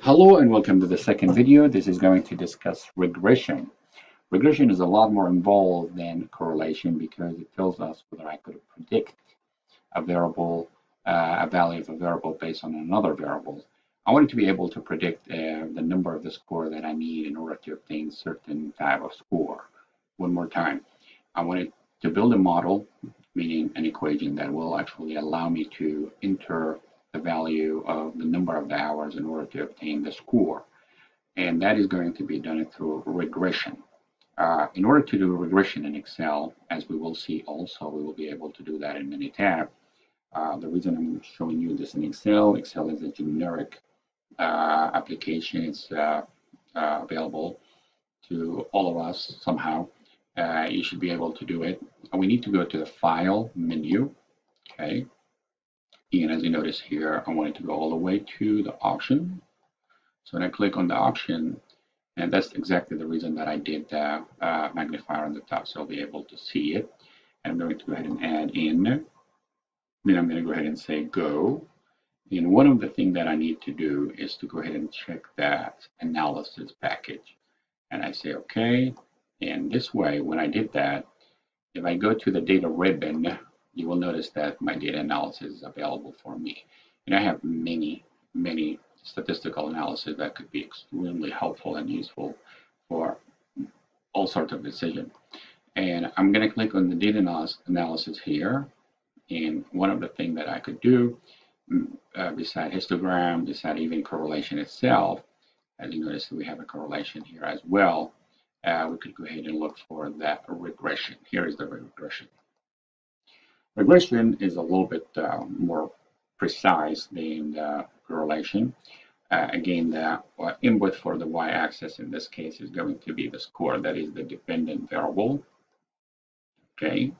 Hello and welcome to the second video. This is going to discuss regression. Regression is a lot more involved than correlation because it tells us whether I could predict a variable, uh, a value of a variable based on another variable. I wanted to be able to predict uh, the number of the score that I need in order to obtain certain type of score. One more time. I wanted to build a model, meaning an equation that will actually allow me to enter the value of the number of the hours in order to obtain the score. And that is going to be done through regression. Uh, in order to do regression in Excel, as we will see also, we will be able to do that in Minitab. Uh, the reason I'm showing you this in Excel, Excel is a generic uh, application. It's uh, uh, available to all of us somehow. Uh, you should be able to do it. We need to go to the File menu, okay, and as you notice here, I wanted to go all the way to the option. So when I click on the option, and that's exactly the reason that I did the uh, magnifier on the top, so I'll be able to see it. And I'm going to go ahead and add in. Then I'm going to go ahead and say go. And one of the things that I need to do is to go ahead and check that analysis package. And I say, okay. And this way, when I did that, if I go to the data ribbon, you will notice that my data analysis is available for me. And I have many, many statistical analysis that could be extremely helpful and useful for all sorts of decision. And I'm going to click on the data analysis here. And one of the things that I could do, mm, uh, beside histogram, beside even correlation itself, as you notice, that we have a correlation here as well. Uh, we could go ahead and look for that regression. Here is the regression. Regression is a little bit uh, more precise than the correlation. Uh, again, the uh, input for the y-axis in this case is going to be the score, that is the dependent variable. Okay,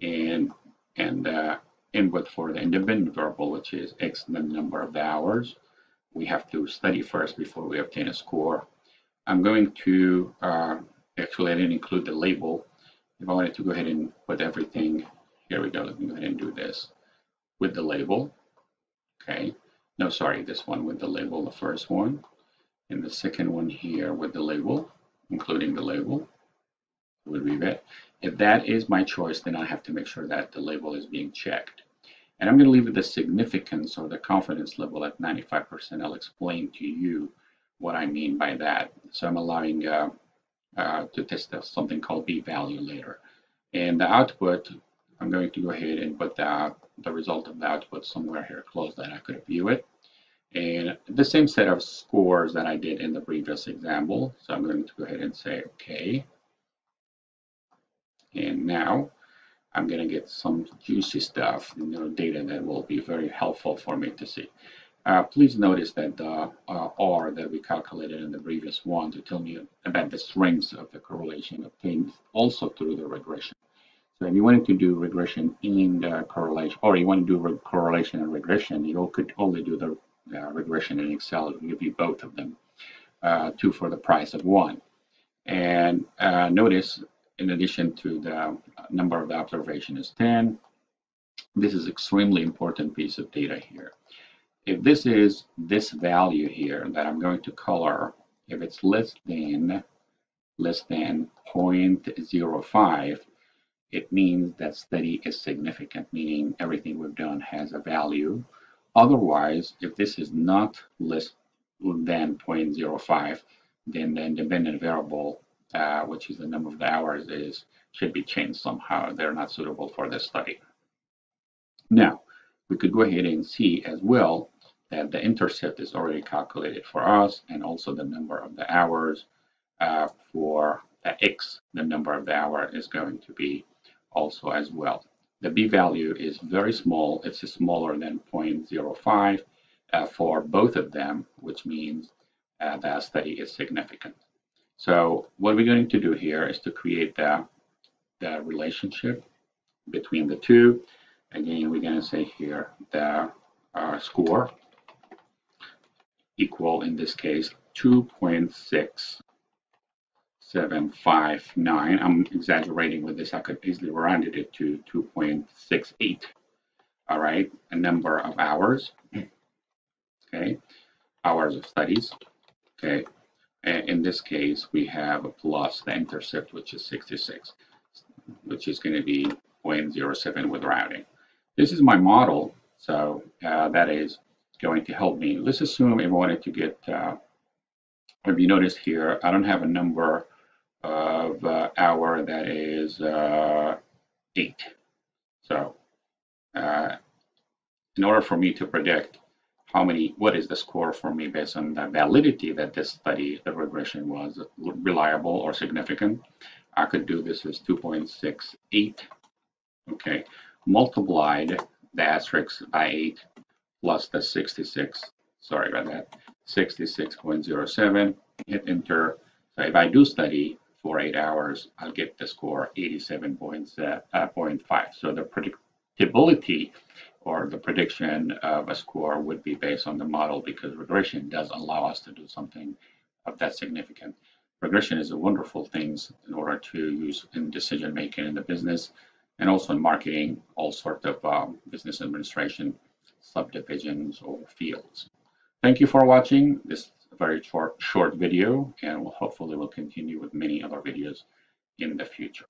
and and the input for the independent variable, which is x, the number of the hours, we have to study first before we obtain a score. I'm going to uh, actually I didn't include the label. If I wanted to go ahead and put everything here we go. Let me go ahead and do this with the label. Okay. No, sorry, this one with the label, the first one. And the second one here with the label, including the label. Would be it. If that is my choice, then I have to make sure that the label is being checked. And I'm going to leave the significance or the confidence level at 95%. I'll explain to you what I mean by that. So I'm allowing uh, uh, to test something called p-value later. And the output I'm going to go ahead and put the, the result of that put somewhere here close that I could view it. And the same set of scores that I did in the previous example. So I'm going to go ahead and say OK. And now I'm going to get some juicy stuff, you know, data that will be very helpful for me to see. Uh, please notice that the uh, R that we calculated in the previous one to tell me about the strengths of the correlation obtained also through the regression. So if you wanted to do regression in the correlation, or you want to do correlation and regression, you could only do the uh, regression in Excel. It will give you both of them, uh, two for the price of one. And uh, notice, in addition to the number of the observation is 10, this is extremely important piece of data here. If this is this value here that I'm going to color, if it's less than less than 0.05, it means that study is significant, meaning everything we've done has a value. Otherwise, if this is not less than 0.05, then the independent variable, uh, which is the number of the hours, is should be changed somehow. They're not suitable for this study. Now, we could go ahead and see as well that the intercept is already calculated for us and also the number of the hours uh, for the x, the number of the hour is going to be also as well. The p-value is very small. It's smaller than 0.05 uh, for both of them, which means uh, that study is significant. So what we're going to do here is to create the, the relationship between the two. Again, we're going to say here the uh, score equal, in this case, 2.6 759. I'm exaggerating with this. I could easily round it to 2.68. All right, a number of hours. Okay. hours of studies. Okay, and in this case, we have a plus the intercept, which is 66, which is going to be 0.07 with rounding. This is my model, so uh, that is going to help me. Let's assume I wanted to get, uh, if you notice here, I don't have a number of uh, hour that is uh, 8. So uh, in order for me to predict how many, what is the score for me based on the validity that this study, the regression was reliable or significant, I could do this as 2.68, okay, multiplied the asterisk by 8 plus the 66, sorry about that, 66.07, hit enter. So if I do study for 8 hours, I'll get the score 87.5. Uh, so the predictability or the prediction of a score would be based on the model because regression does allow us to do something of that significant. Regression is a wonderful thing in order to use in decision making in the business and also in marketing, all sorts of um, business administration subdivisions or fields. Thank you for watching this very short, short video and hopefully we'll continue with many other videos in the future.